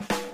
you